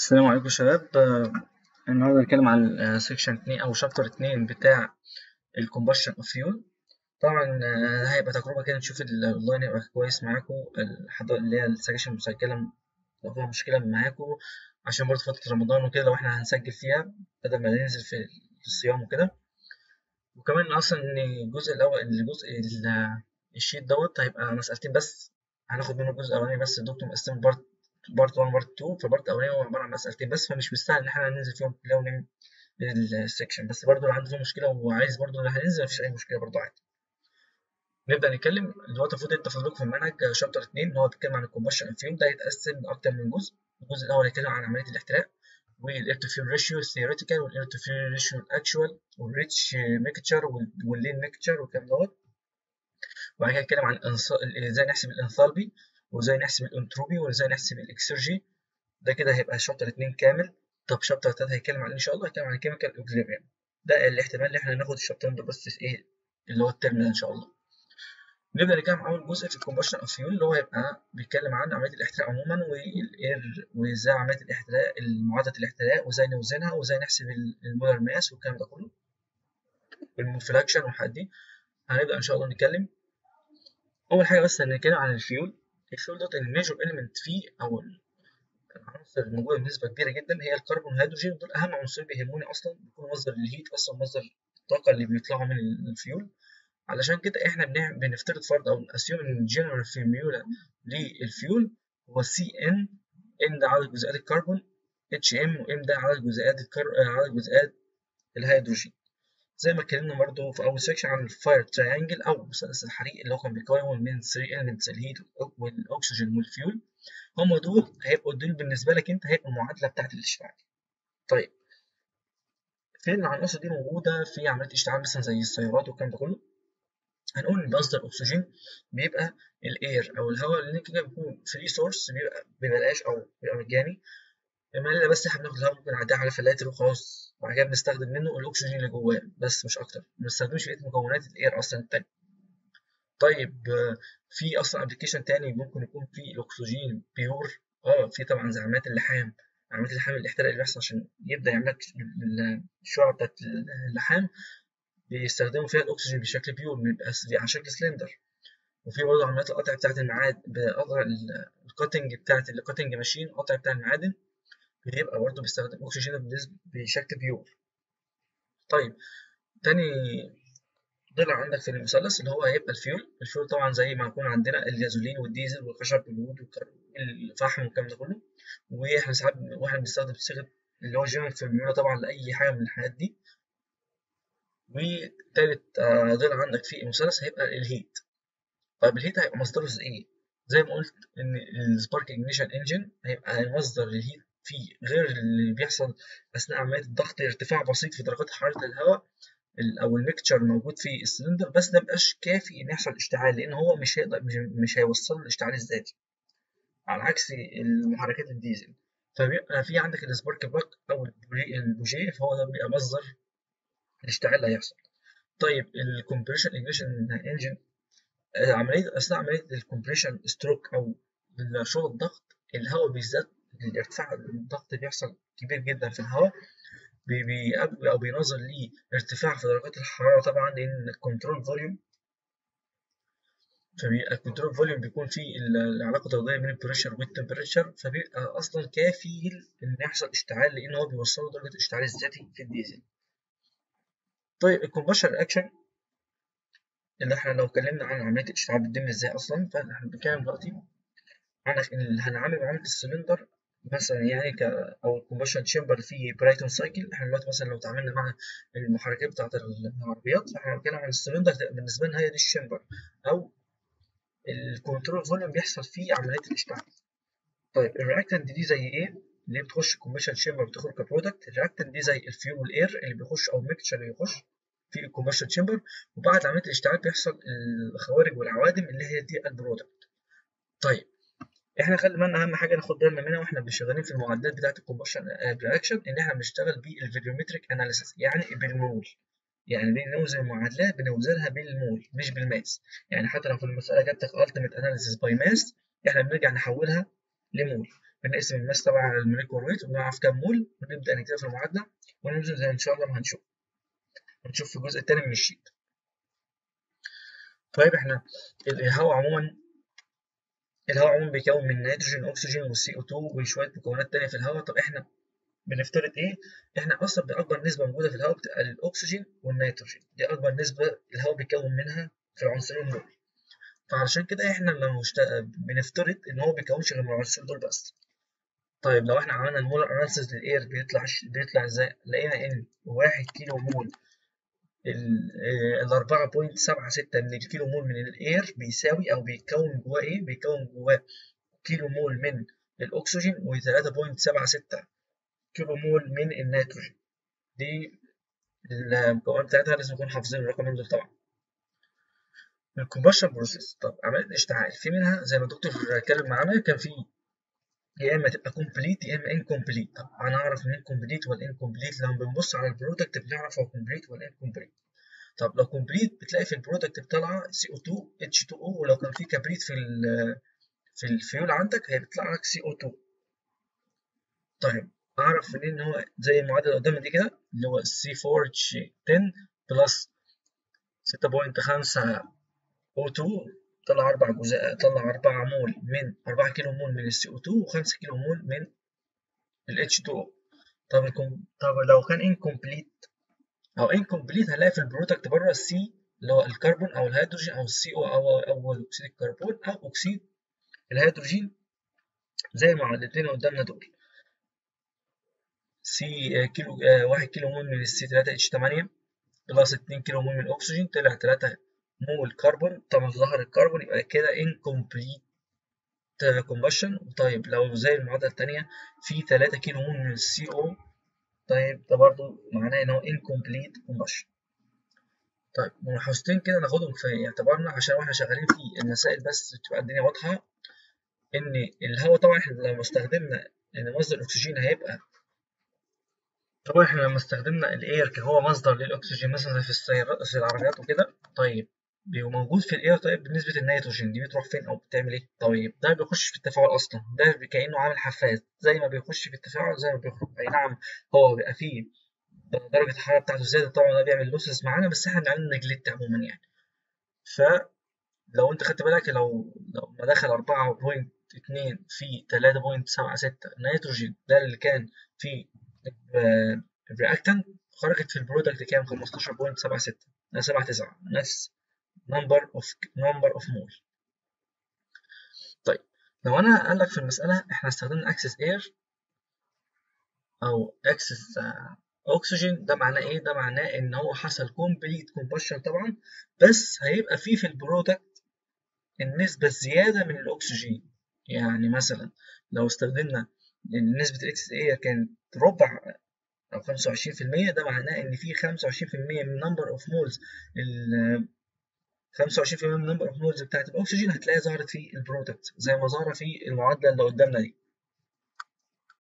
السلام عليكم شباب. آه، النهارده هنتكلم عن section 2 أو chapter 2 بتاع ال combustion of fuel طبعا آه، هيبقى تجربة كده نشوف الاونلاين هيبقى كويس معاكم. اللي هي ال section المسجله لو فيها مشكلة معاكم. عشان برضه فترة رمضان وكده لو إحنا هنسجل فيها بدل ما ننزل في الصيام وكده. وكمان أصلا إن الجزء الأول الجزء ال- ال sheet دوت هيبقى مسألتين بس. هناخد منه الجزء الأولاني بس الدكتور مقسم part part 1 part 2 ف part الاولاني هو عبارة عن مسألتين بس فمش مستاهل إن إحنا ننزل فيهم كلها ونعمل ال section بس برضه لو عنده مشكلة وعايز برضه إن إحنا ننزل مفيش أي مشكلة برضه عادي. نبدأ نتكلم. دلوقتي المفروض انت فاضلك في المنهج chapter 2 اللي هو بيتكلم عن ال combustion of fuel ده يتقسم لاكتر من جزء. الجزء الأول هيتكلم عن عملية الاحتراق وال air to fuel ratio ال theoretical وال air to fuel ratio ال actual وال rich mixture وال lean mixture والكلام دوت. وبعد كده نتكلم عن إزاي نحسب الإنثالبي. وازاي نحسب الانتروبي وازاي نحسب ال exergy. ده كده هيبقى chapter 2 كامل. طب chapter 3 هيتكلم عن إن شاء الله هيتكلم عن ال chemical equilibrium ده الاحتمال إن إحنا ناخد الشابترين ده بس إيه؟ اللي هو ال term ده إن شاء الله. نبدأ نتكلم عن أول جزء في ال combustion of fuel اللي هو هيبقى بيتكلم عن عملية الاحتراق عموما وال air وإزاي عملية الاحتراق معادله الاحتراق وإزاي نوزنها وإزاي نحسب ال molar mass والكلام ده كله. وال mole fraction والحاجات دي. هنبدأ إن شاء الله نتكلم. أول حاجة بس هنتكلم عن ال fuel. ال fuel دوت ال major element فيه أو العناصر الموجوده بنسبة كبيرة جدا هي الكربون والهيدروجين دول أهم عنصرين بيهموني أصلا. بيكونوا مصدر ال heat أصلا مصدر الطاقة اللي بيطلعوا من الفيول. علشان كده إحنا بنفترض فرض أو ن assume إن ال general formula لل fuel هو C n ان ده عدد جزيئات الكربون اتش ام وام ده عدد جزيئات الكر... عدد جزيئات الهيدروجين. زي ما اتكلمنا برضه في أول section عن ال fire triangle أو مثلث الحريق اللي هو كان بيتكون من 3 elements ال heat والأكسجين والفيول هم دول هيبقوا دول بالنسبة لك أنت هيبقوا المعادله بتاعت الاشتعال. طيب. فين العناصر دي موجودة؟ في عملية الاشتعال مثلا زي السيارات والكلام ده كله. هنقول إن مصدر الأكسجين بيبقى ال air أو الهواء اللي كده بيكون free source بيبقى ببلاش أو بيبقى مجاني. اما بس إحنا بناخد الهواء ممكن نعديها على فلاتر وخلاص. وبعد كده بنستخدم منه الأكسجين اللي جواه بس مش أكتر. ما بنستخدمش بقية مكونات ال air أصلا التانية. طيب في أصلا application تاني ممكن يكون فيه الأكسجين pure آه في طبعا زي عمليات اللحام. عمليات اللحام الاحتراق اللي بيحصل عشان يبدأ يعمل لك الشعاع بتاعت اللحام بيستخدموا فيها الأكسجين بشكل pure بيبقى على شكل سلندر وفي برضه عمليات القطع بتاعت المعادن بقطع ال cutting بتاعت ال cutting machine القطع بتاع المعادن. بيبقى برضه بيستخدم اكسجين بشكل pure. طيب تاني ضلع عندك في المثلث اللي هو هيبقى ال fuel. ال fuel طبعا زي ما يكون عندنا الجازولين والديزل والخشب وال wood والفحم والكلام ده كله. وإحنا ساعات وإحنا بنستخدم صيغة اللي هو general formula طبعا لأي حاجة من الحاجات دي. وتالت ضلع عندك في المثلث هيبقى ال heat. طيب ال heat هيبقى مصدره إيه؟ زي ما قلت إن ال spark ignition engine هيبقى مصدر ال heat فيه غير اللي بيحصل أثناء عملية الضغط ارتفاع بسيط في درجات حرارة الهواء أو ال mixture الموجود في السلندر بس ده مبقاش كافي إن يحصل اشتعال لأن هو مش هيقدر مش هيوصل الاشتعال الذاتي. على عكس المحركات الديزل. فبيبقى في عندك ال spark plug أو البوجيه فهو ده بيبقى مصدر الاشتعال اللي هيحصل. طيب ال compression ignition engine عملية أثناء عملية ال compression stroke أو شغل الضغط الهواء بيزداد الارتفاع الضغط بيحصل كبير جدا في الهواء بيقابل أو بيناظر لارتفاع في درجات الحرارة طبعا لأن ال control volume فبيبقى ال control volume بيكون فيه العلاقة الطرديه بين ال pressure وال temperature فبيبقى أصلا كافي إن يحصل اشتعال لأن هو بيوصل درجة الاشتعال الذاتي في الديزل. طيب ال combustion reaction اللي إحنا لو اتكلمنا عن عملية الاشتعال بتتم إزاي أصلا فإحنا بنتكلم دلوقتي عندك إن هنعامل معاملة السلندر مثلا يعني ك أو ال combustion chamber في Brayton cycle إحنا دلوقتي مثلا لو اتعاملنا مع المحركات بتاعت العربيات فإحنا بنتكلم عن السلندر بالنسبة لنا هي دي ال chamber. أو ال control volume بيحصل فيه عملية الاشتعال طيب ال reactant دي زي إيه؟ اللي بتخش ال combustion chamber بتخرج ك product ال reactant دي زي ال fuel وال air اللي بيخش أو ال mixture اللي بيخش في ال combustion chamber وبعد عملية الاشتعال بيحصل الخوارج والعوادم اللي هي دي ال product. طيب إحنا خلي بالنا اهم حاجة ناخد بالنا منها وإحنا شغالين في المعادلات بتاعة ال combustion reaction ان إحنا بنشتغل بال volumetric analysis يعني بالمول. يعني بنوزن المعادلات بنوزنها بالمول مش بال mass. يعني حتى لو في المسألة جات لك ال ultimate analysis by mass إحنا بنرجع نحولها لمول. بنقسم ال mass طبعا على ال molecule weight وبنعرف كام مول ونبدأ نكتبها في المعادله وننزل زي إن شاء الله ما هنشوف. هنشوف في الجزء الثاني من الشيت. طيب إحنا الهواء عموما الهواء عموما بيكون من نيتروجين أكسجين وال CO2 وشوية مكونات تانية في الهواء. طب إحنا بنفترض إيه؟ إحنا أصلا بأكبر نسبة موجودة في الهواء بتبقى الأكسجين والنيتروجين. دي أكبر نسبة الهواء بيكون منها في العنصرين دول. فعشان كده إحنا لما. بنفترض إن هو بيكونش غير العنصرين دول بس. طيب لو إحنا عملنا المولر أناليسيس للإير بيطلع بيطلع إزاي؟ لقينا إن 1 كيلو مول ال 4.76 من الكيلو مول من الأير بيساوي أو بيتكون جواه إيه؟ بيكون جواه كيلو مول من الأكسجين و 3.76 كيلو مول من النيتروجين. دي المكونات بتاعتها لازم نكون حافظين الرقمين دول طبعا. ال combustion process. طب عملية الاشتعال. في منها زي ما الدكتور اتكلم معانا كان في يا إما تبقى complete يا إما incomplete طب أنا أعرف منين complete ولا incomplete لما بنبص على ال product بنعرف هو complete ولا incomplete طب لو complete بتلاقي في ال product بتطلع CO2 H2O ولو كان في كبريت في ال في الفيول عندك هيطلع لك CO2 طيب أعرف منين إن هو زي المعادلة اللي قدامي دي كده؟ اللي هو C4H10 plus 6.5 O2 طلع أربع جزء طلع أربعة مول من أربعة كيلو مول من ال CO2 وخمسة كيلو مول من ال H2O طب الكم... طب لو كان incomplete أو incomplete هنلاقي في ال product بره ال C اللي هو الكربون أو الهيدروجين أو ال CO أو أو أكسيد الكربون أو أكسيد الهيدروجين زي المعادلتين اللي قدامنا دول. C كيلو واحد كيلو مول من ال C3H8 plus 2 كيلو مول من الأكسجين طلع 3 مول كربون طبعا ظهر الكربون يبقى كده incomplete combustion. طيب لو زي المعادلة التانية في 3 كيلو مول من ال CO طيب ده برضو معناه إن هو incomplete combustion. طيب ملاحظتين كده ناخدهم في اعتبارنا عشان وإحنا شغالين في المسائل بس تبقى الدنيا واضحة. إن الهواء طبعا إحنا لو استخدمنا إن مصدر الأكسجين هيبقى طبعا إحنا لما استخدمنا ال air كهو مصدر للأكسجين مثلا في السيارات في العربيات وكده طيب بيبقى موجود في ال air طيب بالنسبة للنيتروجين؟ دي بتروح فين أو بتعمل إيه؟ طيب ده بيخش في التفاعل أصلا ده كأنه عامل حفاز زي ما بيخش في التفاعل زي ما بيخرج. أي نعم هو بيبقى فيه درجة الحرارة بتاعته زيادة طبعا ده بيعمل losses معانا بس إحنا بنعمل neglect عموما يعني. فلو أنت خدت بالك لو لو ما دخل 4.2 في 3.76 نيتروجين ده اللي كان في ال reactant خرجت في ال product كام؟ 15.76 79 نفس number of number of mole. طيب لو أنا قال لك في المسألة إحنا استخدمنا excess air أو excess oxygen ده معناه إيه؟ ده معناه إن هو حصل complete combustion طبعا بس هيبقى فيه في ال product النسبة الزيادة من الأكسجين. يعني مثلا لو استخدمنا نسبة ال excess air كانت ربع أو 25% ده معناه إن في 25% من number of moles 25% من number of moles بتاعت الأكسجين هتلاقيها ظهرت في ال product زي ما ظهر في المعادلة اللي قدامنا دي.